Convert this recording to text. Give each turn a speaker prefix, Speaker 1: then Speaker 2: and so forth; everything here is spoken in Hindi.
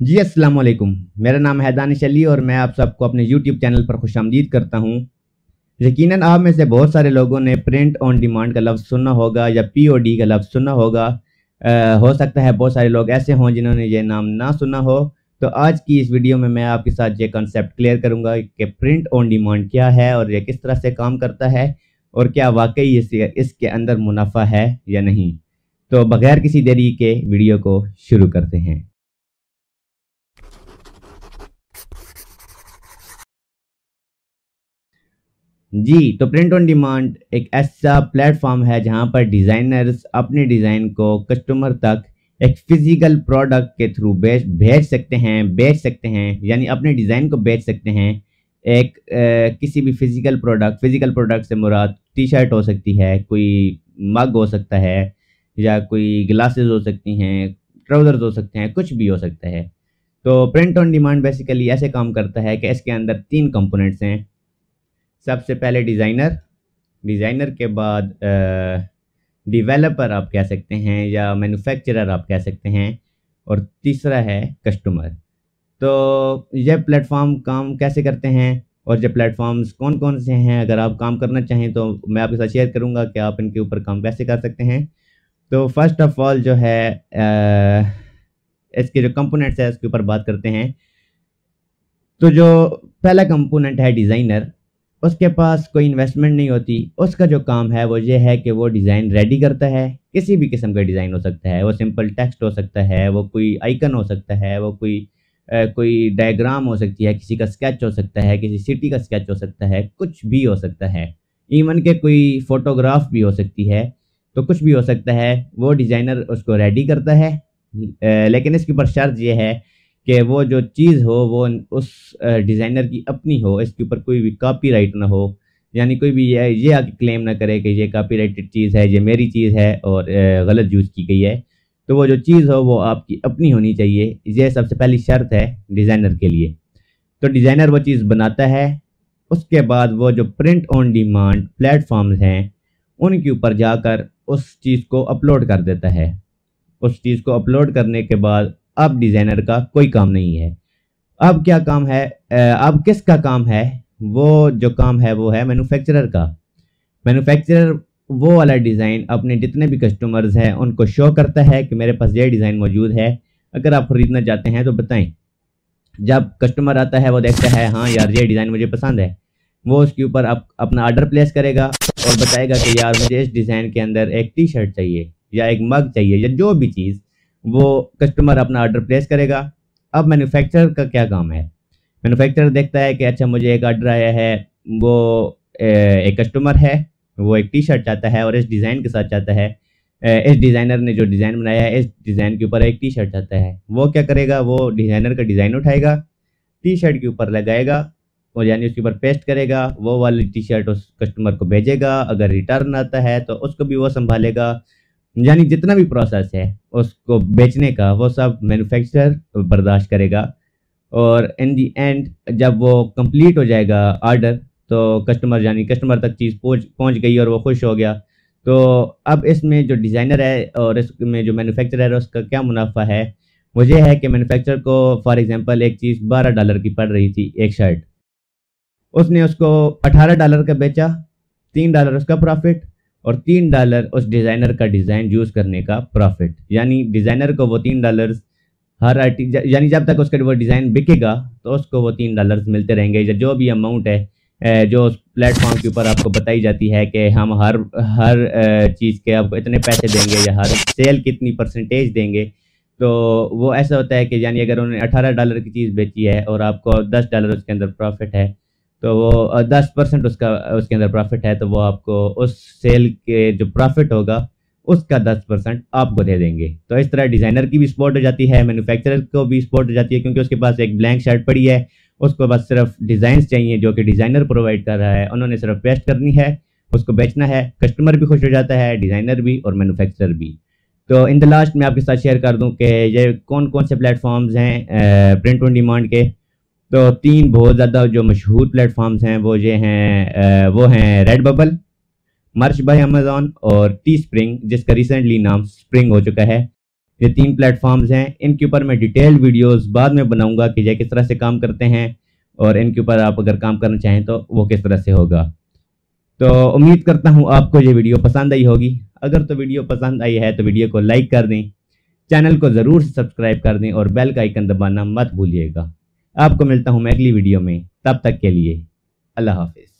Speaker 1: जी अस्सलाम वालेकुम। मेरा नाम है दानिश अली और मैं आप सबको अपने यूट्यूब चैनल पर खुश आमदीद करता हूँ। यकीनन आप में से बहुत सारे लोगों ने प्रिंट ऑन डिमांड का लफ्ज़ सुना होगा या पीओडी का लफ्ज़ सुना होगा। आ, हो सकता है बहुत सारे लोग ऐसे हों जिन्होंने ये नाम ना सुना हो। तो आज की इस वीडियो में मैं आपके साथ ये कॉन्सेप्ट क्लियर करूँगा कि प्रिंट ऑन डिमांड क्या है और ये किस तरह से काम करता है और क्या वाकई इस, इसके अंदर मुनाफा है या नहीं। तो बगैर किसी देरी के वीडियो को शुरू करते हैं। जी तो प्रिंट ऑन डिमांड एक ऐसा प्लेटफॉर्म है जहाँ पर डिज़ाइनर्स अपने डिज़ाइन को कस्टमर तक एक फ़िज़िकल प्रोडक्ट के थ्रू बेच भेज सकते हैं बेच सकते हैं यानी अपने डिज़ाइन को बेच सकते हैं। एक आ, किसी भी फ़िज़िकल प्रोडक्ट फ़िज़िकल प्रोडक्ट से मुराद टी शर्ट हो सकती है कोई मग हो सकता है या कोई ग्लासेस हो सकती हैं ट्राउज़र्स हो सकते हैं कुछ भी हो सकता है। तो प्रिंट ऑन डिमांड बेसिकली ऐसे काम करता है कि इसके अंदर तीन कंपोनेंट्स हैं। सबसे पहले डिज़ाइनर डिज़ाइनर के बाद डिवेलपर आप कह सकते हैं या मैन्युफैक्चरर आप कह सकते हैं और तीसरा है कस्टमर तो यह प्लेटफॉर्म काम कैसे करते हैं और ये प्लेटफॉर्म्स कौन कौन से हैं? अगर आप काम करना चाहें तो मैं आपके साथ शेयर करूँगा कि आप इनके ऊपर काम कैसे कर सकते हैं। तो फ़र्स्ट ऑफ़ ऑल जो है आ, इसके जो कंपोनेंट्स है उसके ऊपर बात करते हैं। तो जो पहला कंपोनेंट है डिज़ाइनर उसके पास कोई इन्वेस्टमेंट नहीं होती। उसका जो काम है वो ये है कि वो डिज़ाइन रेडी करता है। किसी भी किस्म का डिज़ाइन हो सकता है वो सिंपल टेक्स्ट हो सकता है वो कोई आइकन हो सकता है वो कोई आ, कोई डायग्राम हो सकती है किसी का स्केच हो सकता है किसी सिटी का स्केच हो सकता है कुछ भी हो सकता है। इवन के कोई फ़ोटोग्राफ भी हो सकती है तो कुछ भी हो सकता है वो डिज़ाइनर उसको रेडी करता है। लेकिन इसके ऊपर शर्त यह है कि वो जो चीज़ हो, वो उस डिज़ाइनर की अपनी हो, इसके ऊपर कोई भी कॉपीराइट ना हो। यानी कोई भी ये ये आके क्लेम ना करे कि ये कॉपीराइटेड चीज़ है, ये मेरी चीज़ है और गलत यूज़ की गई है। तो वो जो चीज़ हो, वो आपकी अपनी होनी चाहिए। ये सबसे पहली शर्त है डिज़ाइनर के लिए। तो डिज़ाइनर वो चीज़ बनाता है, उसके बाद वो जो प्रिंट ऑन डिमांड प्लेटफॉर्म्स हैं, उनके ऊपर जाकर उस चीज़ को अपलोड कर देता है। उस चीज़ को अपलोड करने के बाद अब डिज़ाइनर का कोई काम नहीं है। अब क्या काम है? अब किसका काम है? वो जो काम है, वो है मैन्युफैक्चरर का। मैन्युफैक्चरर वो वाला डिज़ाइन अपने जितने भी कस्टमर्स हैं, उनको शो करता है कि मेरे पास ये डिज़ाइन मौजूद है। अगर आप ख़रीदना चाहते हैं तो बताएँ। जब कस्टमर आता है, वो देखता है हाँ यार, ये डिज़ाइन मुझे पसंद है। वो उसके ऊपर आप अपना ऑर्डर प्लेस करेगा और बताएगा कि यार, मुझे इस डिज़ाइन के अंदर एक टी शर्ट चाहिए या एक मग चाहिए या जो भी चीज़। वो कस्टमर अपना ऑर्डर प्लेस करेगा। अब मैन्युफैक्चरर का क्या काम है? मैन्युफैक्चरर देखता है कि अच्छा मुझे एक ऑर्डर आया है, वो एक कस्टमर है, वो एक टी शर्ट चाहता है और इस डिज़ाइन के साथ चाहता है। इस डिज़ाइनर ने जो डिज़ाइन बनाया है, इस डिज़ाइन के ऊपर एक टी शर्ट चाहता है। वो क्या करेगा? वो डिज़ाइनर का डिज़ाइन उठाएगा टी शर्ट के ऊपर लगाएगा और यानी उसके ऊपर पेस्ट करेगा। वो वाली टी शर्ट उस कस्टमर को भेजेगा। अगर रिटर्न आता है तो उसको भी वो संभालेगा। यानी जितना भी प्रोसेस है, उसको बेचने का, वो सब मैन्युफैक्चरर बर्दाश्त करेगा। और इन दी एंड जब वो कंप्लीट हो जाएगा ऑर्डर तो कस्टमर यानी कस्टमर तक चीज़ पहुँच पहुँच गई और वो खुश हो गया। तो अब इसमें जो डिज़ाइनर है और इसमें जो मैन्युफैक्चरर है, उसका क्या मुनाफा है? मुझे है कि मैन्युफैक्चरर को फॉर एग्जांपल एक चीज़ बारह डॉलर की पड़ रही थी, एक शर्ट उसने उसको अठारह डॉलर का बेचा, तीन डॉलर उसका प्रॉफिट और तीन डॉलर उस डिज़ाइनर का डिज़ाइन यूज़ करने का प्रॉफिट यानी डिज़ाइनर को वो तीन डॉलर हर आर्टिक यानी जब तक उसका वो डिज़ाइन बिकेगा तो उसको वो तीन डॉलर्स मिलते रहेंगे। या जो भी अमाउंट है जो उस प्लेटफॉर्म के ऊपर आपको बताई जाती है कि हम हर हर चीज़ के आपको इतने पैसे देंगे या हर सेल कितनी परसेंटेज देंगे तो वो ऐसा होता है कि यानी अगर उन्होंने अठारह डॉलर की चीज़ बेची है और आपको दस डॉलर उसके अंदर प्रॉफिट है तो वो दस परसेंट उसका, उसके अंदर प्रॉफिट है तो वो आपको उस सेल के जो प्रॉफिट होगा, उसका दस परसेंट आपको दे देंगे। तो इस तरह डिज़ाइनर की भी सपोर्ट हो जाती है मैन्युफैक्चरर को भी सपोर्ट हो जाती है, क्योंकि उसके पास एक ब्लैंक शर्ट पड़ी है, उसको बस सिर्फ़ डिज़ाइन चाहिए, जो कि डिज़ाइनर प्रोवाइड कर रहा है, उन्होंने सिर्फ़ पेस्ट करनी है, उसको बेचना है कस्टमर भी खुश हो जाता है डिज़ाइनर भी और मैनुफैक्चरर भी। तो इन द लास्ट मैं आपके साथ शेयर कर दूँ कि ये कौन कौन से प्लेटफॉर्म्स हैं प्रिंट ऑन डिमांड के तो तीन बहुत ज़्यादा जो मशहूर प्लेटफॉर्म्स हैं, वो ये हैं वो हैं red bubble merch by Amazon और टी स्प्रिंग जिसका रिसेंटली नाम स्प्रिंग हो चुका है। ये तीन प्लेटफॉर्म्स हैं। इनके ऊपर मैं डिटेल्ड वीडियोस बाद में बनाऊँगा कि ये किस तरह से काम करते हैं और इनके ऊपर आप अगर काम करना चाहें तो वो किस तरह से होगा। तो उम्मीद करता हूँ आपको ये वीडियो पसंद आई होगी। अगर तो वीडियो पसंद आई है तो वीडियो को लाइक कर दें, चैनल को ज़रूर सब्सक्राइब कर दें और बेल का आइकन दबाना मत भूलिएगा। आपको मिलता हूँ मैं अगली वीडियो में। तब तक के लिए अल्लाह हाफिज़।